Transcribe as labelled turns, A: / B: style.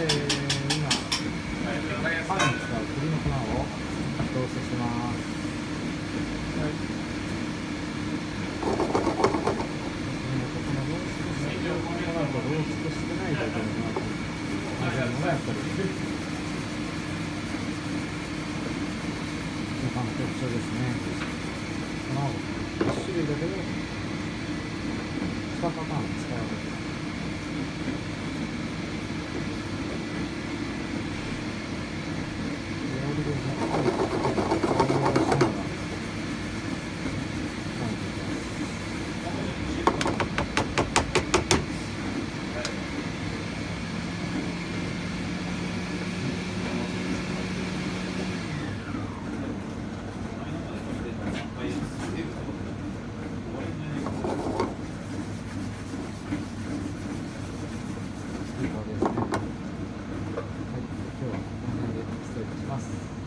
A: して今パンに使う栗の粉をロースしますはいこのローストして粉とローストしてない状態の粉と混ぜるのがやっぱりパンの特徴ですね粉を1種類だけで2パターン使うはい今日はこの辺で失礼いたします。